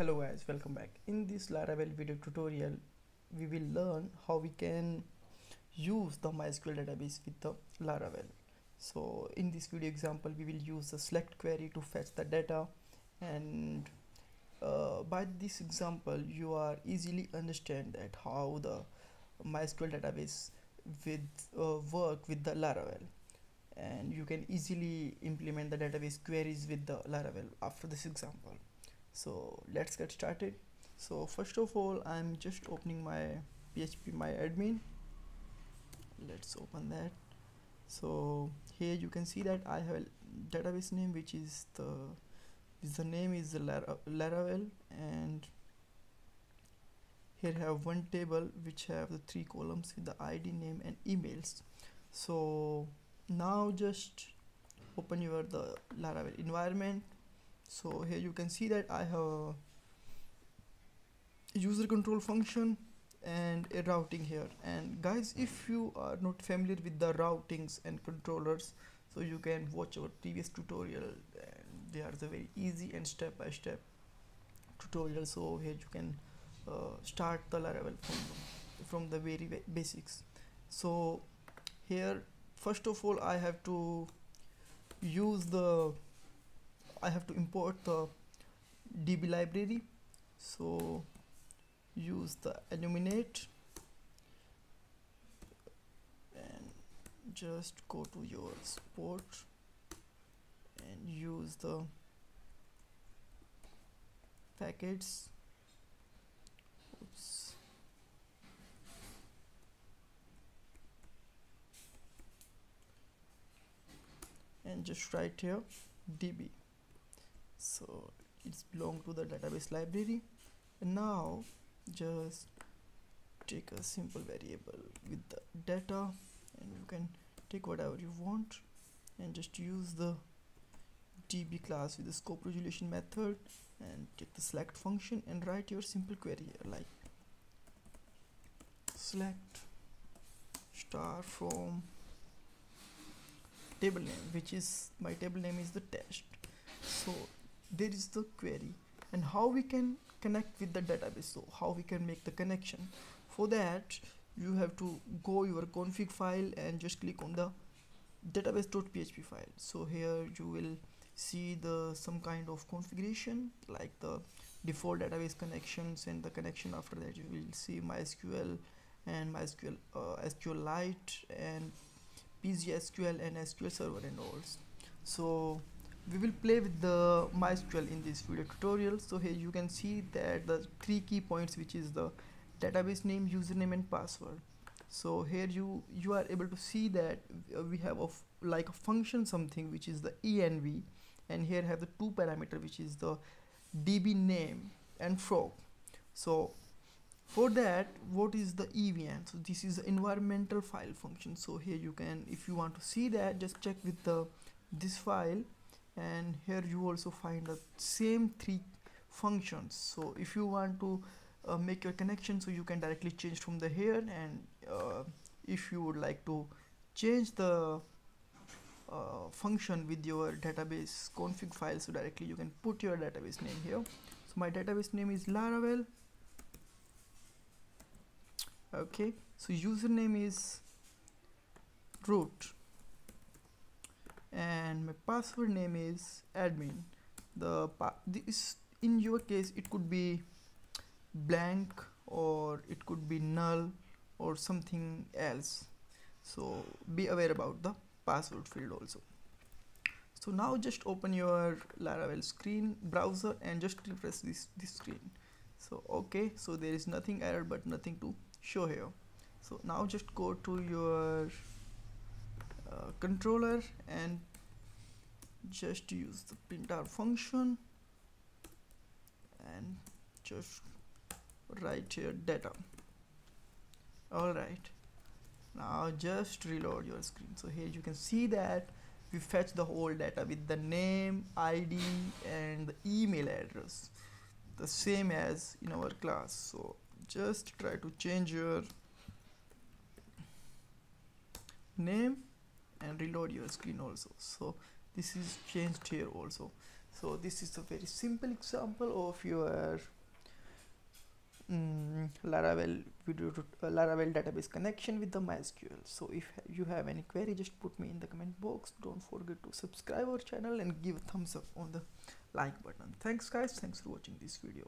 hello guys welcome back. In this laravel video tutorial we will learn how we can use the mysql database with the laravel. So in this video example we will use the select query to fetch the data and uh, by this example you are easily understand that how the mysql database with uh, work with the laravel. And you can easily implement the database queries with the laravel after this example so let's get started. So first of all i'm just opening my php my admin. Let's open that. So here you can see that i have a database name which is the the name is laravel and here I have one table which have the three columns with the id name and emails. So now just open your the laravel environment so here you can see that I have user control function and a routing here. And guys if you are not familiar with the routings and controllers so you can watch our previous tutorial they are the very easy and step by step tutorial. So here you can uh, start the Laravel from, from the very basics. So here first of all I have to use the I have to import the DB library. So use the illuminate and just go to your support and use the packets. Oops. and just write here db so it's belong to the database library. And now just take a simple variable with the data and you can take whatever you want and just use the db class with the scope resolution method and take the select function and write your simple query here like select star from table name which is my table name is the test. So there is the query. And how we can connect with the database? So how we can make the connection? For that you have to go your config file and just click on the database.php file. So here you will see the some kind of configuration like the default database connections and the connection. After that you will see mysql and mysql uh, sqlite and pgsql and sql server and all. So we will play with the MySQL in this video tutorial. So here you can see that the three key points which is the database name username and password. So here you you are able to see that we have of like a function something which is the env and here have the two parameter which is the db name and forge. So for that what is the env so this is the environmental file function. So here you can if you want to see that just check with the this file and here you also find the same three functions. So if you want to uh, make your connection so you can directly change from the here and uh, if you would like to change the uh, function with your database config file so directly you can put your database name here. So my database name is laravel. Okay. So username is root and my password name is admin. The this in your case it could be blank or it could be null or something else. So be aware about the password field also. So now just open your laravel screen browser and just refresh this this screen. So okay so there is nothing error but nothing to show here. So now just go to your uh, controller and just use the print_r function and just write here data. All right. Now just reload your screen. So here you can see that we fetch the whole data with the name id and the email address the same as in our class. So just try to change your name and reload your screen also. So this is changed here also. So this is a very simple example of your mm, Laravel video uh, Laravel database connection with the MySQL. So if you have any query just put me in the comment box. Don't forget to subscribe our channel and give a thumbs up on the like button. Thanks guys. Thanks for watching this video